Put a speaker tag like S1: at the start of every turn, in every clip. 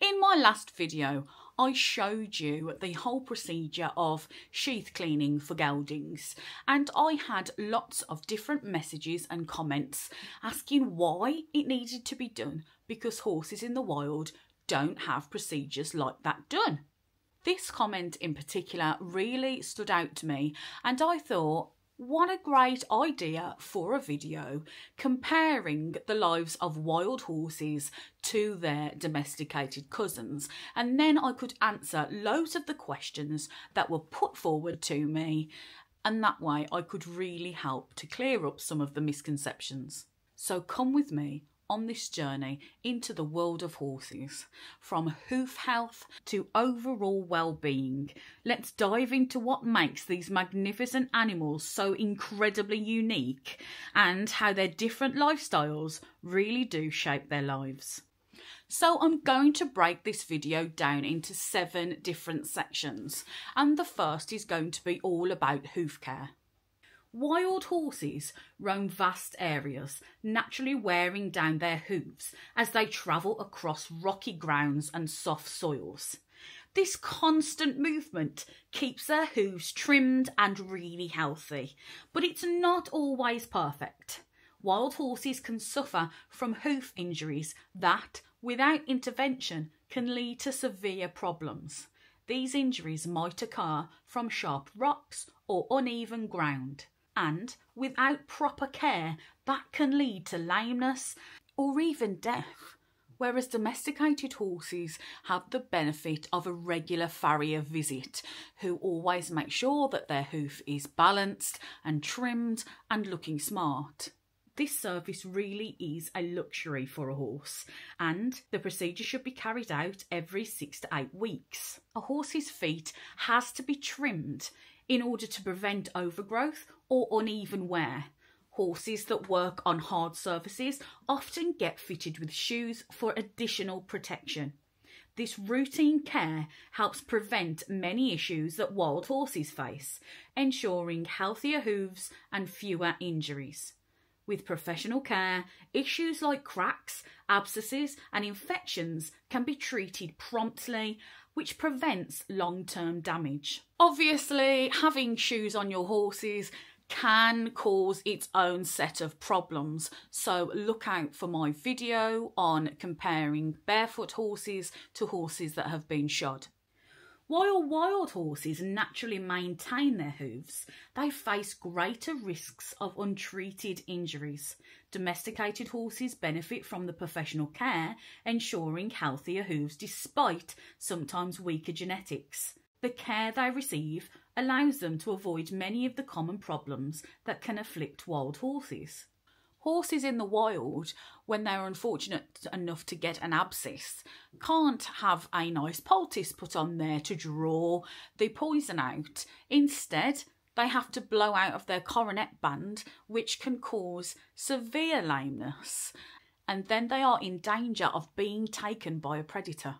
S1: In my last video, I showed you the whole procedure of sheath cleaning for geldings, and I had lots of different messages and comments asking why it needed to be done because horses in the wild don't have procedures like that done. This comment in particular really stood out to me, and I thought what a great idea for a video comparing the lives of wild horses to their domesticated cousins. And then I could answer loads of the questions that were put forward to me. And that way I could really help to clear up some of the misconceptions. So come with me on this journey into the world of horses, from hoof health to overall well-being. Let's dive into what makes these magnificent animals so incredibly unique and how their different lifestyles really do shape their lives. So I'm going to break this video down into seven different sections and the first is going to be all about hoof care. Wild horses roam vast areas, naturally wearing down their hooves as they travel across rocky grounds and soft soils. This constant movement keeps their hooves trimmed and really healthy, but it's not always perfect. Wild horses can suffer from hoof injuries that, without intervention, can lead to severe problems. These injuries might occur from sharp rocks or uneven ground and without proper care, that can lead to lameness or even death. Whereas domesticated horses have the benefit of a regular farrier visit who always make sure that their hoof is balanced and trimmed and looking smart. This service really is a luxury for a horse, and the procedure should be carried out every six to eight weeks. A horse's feet has to be trimmed in order to prevent overgrowth or uneven wear. Horses that work on hard surfaces often get fitted with shoes for additional protection. This routine care helps prevent many issues that wild horses face, ensuring healthier hooves and fewer injuries. With professional care, issues like cracks, abscesses, and infections can be treated promptly which prevents long term damage. Obviously, having shoes on your horses can cause its own set of problems. So look out for my video on comparing barefoot horses to horses that have been shod. While wild horses naturally maintain their hooves, they face greater risks of untreated injuries. Domesticated horses benefit from the professional care, ensuring healthier hooves despite sometimes weaker genetics. The care they receive allows them to avoid many of the common problems that can afflict wild horses. Horses in the wild, when they're unfortunate enough to get an abscess, can't have a nice poultice put on there to draw the poison out. Instead, they have to blow out of their coronet band, which can cause severe lameness, and then they are in danger of being taken by a predator.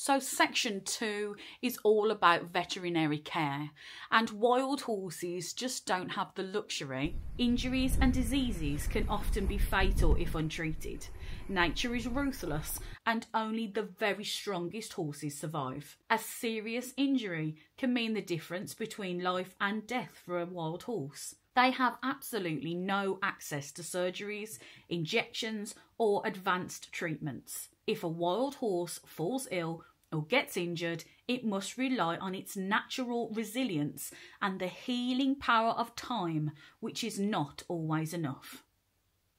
S1: So, section two is all about veterinary care, and wild horses just don't have the luxury. Injuries and diseases can often be fatal if untreated. Nature is ruthless, and only the very strongest horses survive. A serious injury can mean the difference between life and death for a wild horse. They have absolutely no access to surgeries, injections, or advanced treatments. If a wild horse falls ill or gets injured, it must rely on its natural resilience and the healing power of time, which is not always enough.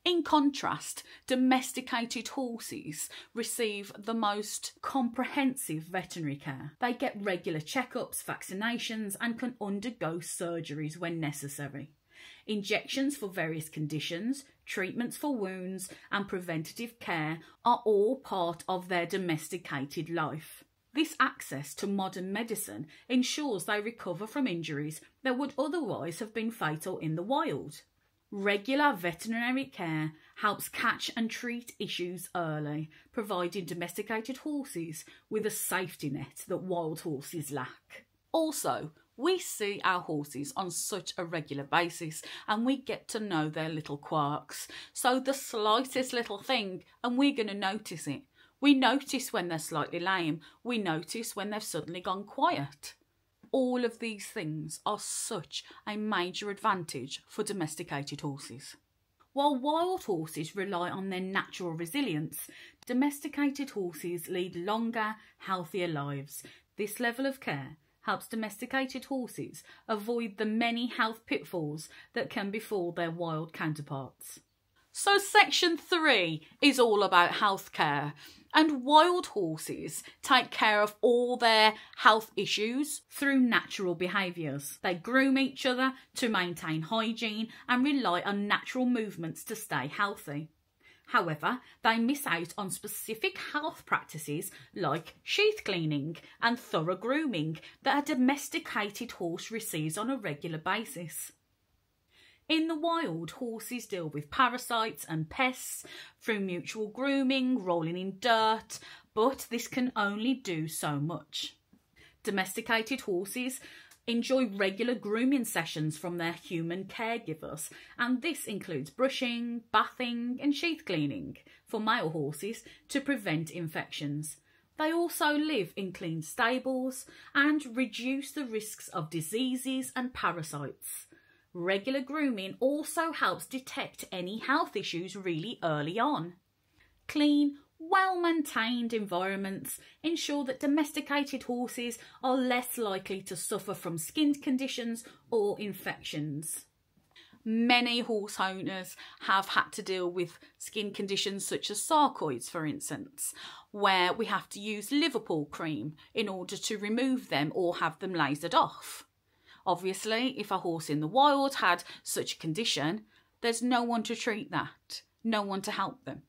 S1: In contrast, domesticated horses receive the most comprehensive veterinary care. They get regular checkups, vaccinations, and can undergo surgeries when necessary. Injections for various conditions, treatments for wounds, and preventative care are all part of their domesticated life. This access to modern medicine ensures they recover from injuries that would otherwise have been fatal in the wild. Regular veterinary care helps catch and treat issues early, providing domesticated horses with a safety net that wild horses lack. Also, we see our horses on such a regular basis and we get to know their little quirks. So the slightest little thing and we're going to notice it. We notice when they're slightly lame. We notice when they've suddenly gone quiet. All of these things are such a major advantage for domesticated horses. While wild horses rely on their natural resilience, domesticated horses lead longer, healthier lives. This level of care helps domesticated horses avoid the many health pitfalls that can befall their wild counterparts. So, section three is all about healthcare. And wild horses take care of all their health issues through natural behaviours. They groom each other to maintain hygiene and rely on natural movements to stay healthy. However, they miss out on specific health practices like sheath cleaning and thorough grooming that a domesticated horse receives on a regular basis. In the wild, horses deal with parasites and pests through mutual grooming, rolling in dirt, but this can only do so much. Domesticated horses enjoy regular grooming sessions from their human caregivers, and this includes brushing, bathing, and sheath cleaning for male horses to prevent infections. They also live in clean stables and reduce the risks of diseases and parasites. Regular grooming also helps detect any health issues really early on. Clean, well maintained environments ensure that domesticated horses are less likely to suffer from skin conditions or infections. Many horse owners have had to deal with skin conditions such as sarcoids, for instance, where we have to use Liverpool cream in order to remove them or have them lasered off. Obviously, if a horse in the wild had such a condition, there's no one to treat that, no one to help them.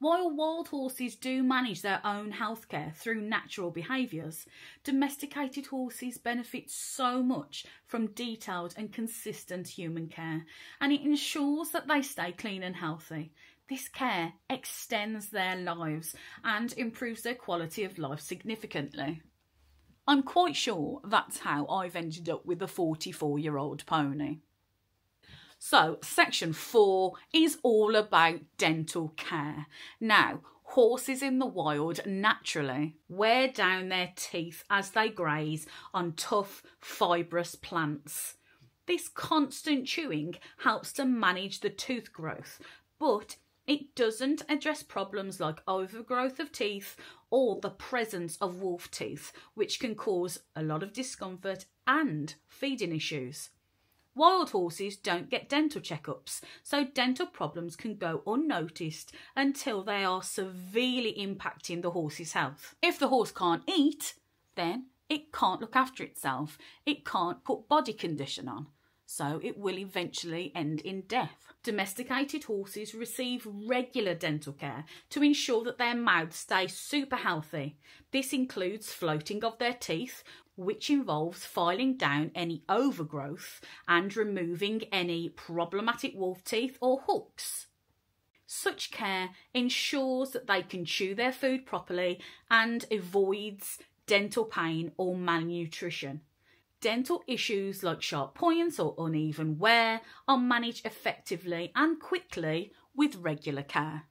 S1: While wild horses do manage their own healthcare through natural behaviours, domesticated horses benefit so much from detailed and consistent human care, and it ensures that they stay clean and healthy. This care extends their lives and improves their quality of life significantly. I'm quite sure that's how I've ended up with a 44 year old pony. So, section four is all about dental care. Now, horses in the wild naturally wear down their teeth as they graze on tough, fibrous plants. This constant chewing helps to manage the tooth growth, but it doesn't address problems like overgrowth of teeth or the presence of wolf teeth, which can cause a lot of discomfort and feeding issues. Wild horses don't get dental checkups, so dental problems can go unnoticed until they are severely impacting the horse's health. If the horse can't eat, then it can't look after itself, it can't put body condition on, so it will eventually end in death. Domesticated horses receive regular dental care to ensure that their mouths stay super healthy. This includes floating of their teeth, which involves filing down any overgrowth and removing any problematic wolf teeth or hooks. Such care ensures that they can chew their food properly and avoids dental pain or malnutrition. Dental issues like sharp points or uneven wear are managed effectively and quickly with regular care.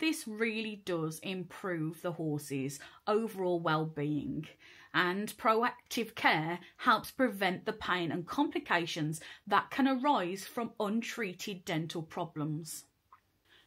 S1: This really does improve the horse's overall well-being and proactive care helps prevent the pain and complications that can arise from untreated dental problems.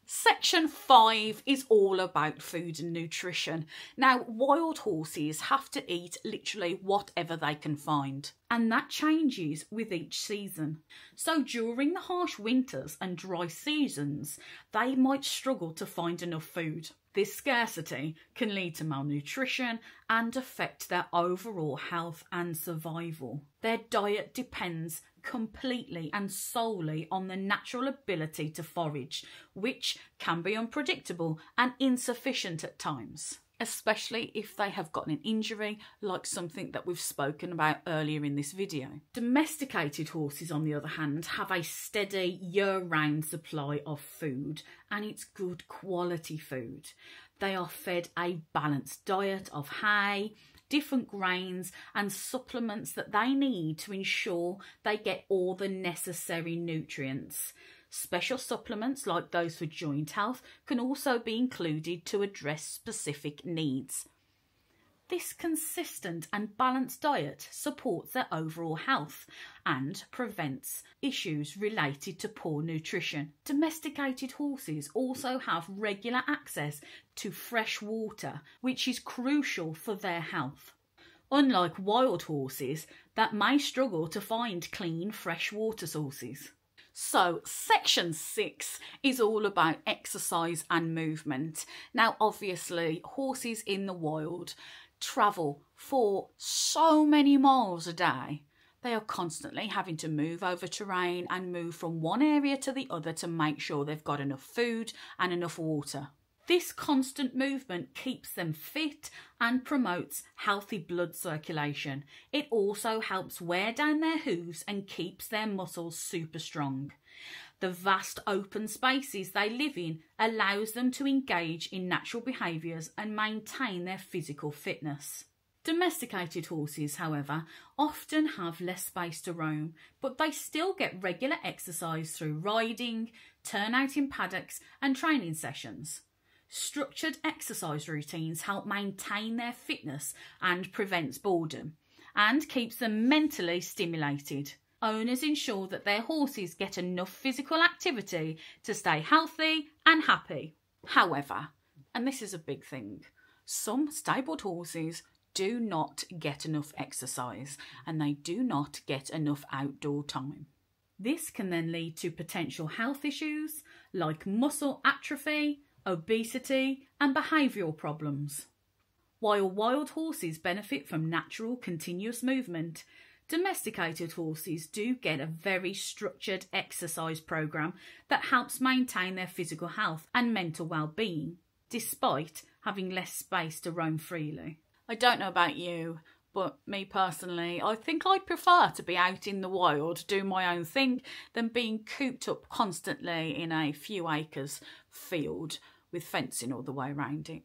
S1: Section 5 is all about food and nutrition. Now, wild horses have to eat literally whatever they can find, and that changes with each season. So, during the harsh winters and dry seasons, they might struggle to find enough food. This scarcity can lead to malnutrition and affect their overall health and survival. Their diet depends completely and solely on the natural ability to forage, which can be unpredictable and insufficient at times especially if they have gotten an injury like something that we've spoken about earlier in this video. Domesticated horses on the other hand have a steady year-round supply of food and it's good quality food. They are fed a balanced diet of hay, different grains and supplements that they need to ensure they get all the necessary nutrients. Special supplements like those for joint health can also be included to address specific needs. This consistent and balanced diet supports their overall health and prevents issues related to poor nutrition. Domesticated horses also have regular access to fresh water, which is crucial for their health. Unlike wild horses that may struggle to find clean fresh water sources. So, section six is all about exercise and movement. Now, obviously, horses in the wild travel for so many miles a day. They are constantly having to move over terrain and move from one area to the other to make sure they've got enough food and enough water. This constant movement keeps them fit and promotes healthy blood circulation. It also helps wear down their hooves and keeps their muscles super strong. The vast open spaces they live in allows them to engage in natural behaviours and maintain their physical fitness. Domesticated horses, however, often have less space to roam, but they still get regular exercise through riding, turnout in paddocks, and training sessions. Structured exercise routines help maintain their fitness and prevents boredom, and keeps them mentally stimulated owners ensure that their horses get enough physical activity to stay healthy and happy. However, and this is a big thing, some stabled horses do not get enough exercise and they do not get enough outdoor time. This can then lead to potential health issues like muscle atrophy, obesity, and behavioural problems. While wild horses benefit from natural continuous movement, Domesticated horses do get a very structured exercise program that helps maintain their physical health and mental well-being, despite having less space to roam freely. I don't know about you, but me personally, I think I'd prefer to be out in the wild doing my own thing than being cooped up constantly in a few acres field with fencing all the way around it.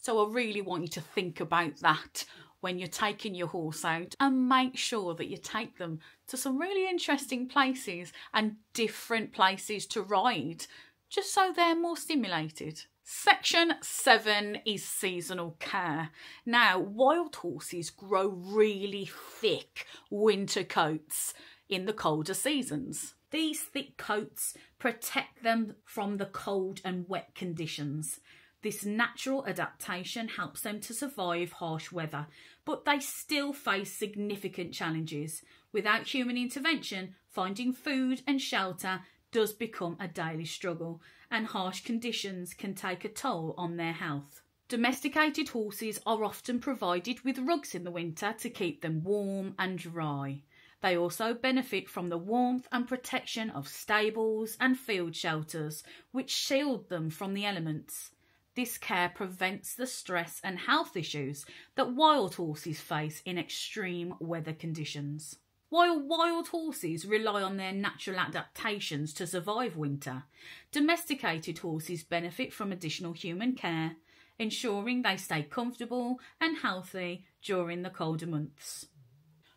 S1: So I really want you to think about that when you're taking your horse out and make sure that you take them to some really interesting places and different places to ride just so they're more stimulated. Section 7 is seasonal care. Now, wild horses grow really thick winter coats in the colder seasons. These thick coats protect them from the cold and wet conditions. This natural adaptation helps them to survive harsh weather, but they still face significant challenges. Without human intervention, finding food and shelter does become a daily struggle, and harsh conditions can take a toll on their health. Domesticated horses are often provided with rugs in the winter to keep them warm and dry. They also benefit from the warmth and protection of stables and field shelters, which shield them from the elements. This care prevents the stress and health issues that wild horses face in extreme weather conditions. While wild horses rely on their natural adaptations to survive winter, domesticated horses benefit from additional human care, ensuring they stay comfortable and healthy during the colder months.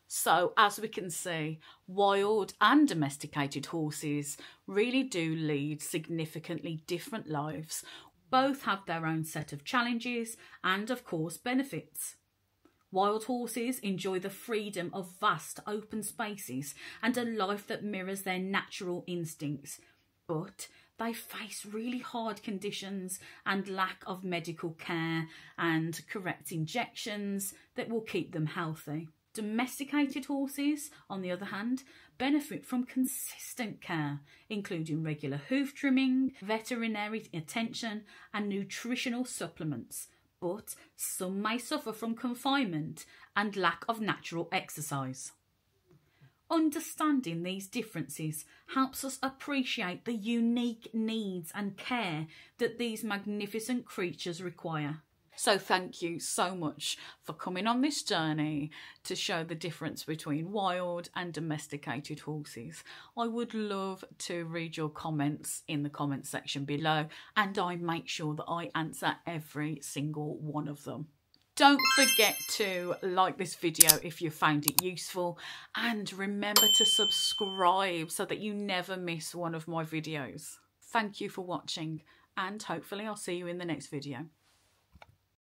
S1: So, as we can see, wild and domesticated horses really do lead significantly different lives both have their own set of challenges and, of course, benefits. Wild horses enjoy the freedom of vast open spaces and a life that mirrors their natural instincts, but they face really hard conditions and lack of medical care and correct injections that will keep them healthy. Domesticated horses, on the other hand, benefit from consistent care, including regular hoof trimming, veterinary attention, and nutritional supplements. But some may suffer from confinement and lack of natural exercise. Understanding these differences helps us appreciate the unique needs and care that these magnificent creatures require. So thank you so much for coming on this journey to show the difference between wild and domesticated horses. I would love to read your comments in the comment section below and I make sure that I answer every single one of them. Don't forget to like this video if you found it useful and remember to subscribe so that you never miss one of my videos. Thank you for watching and hopefully I'll see you in the next video.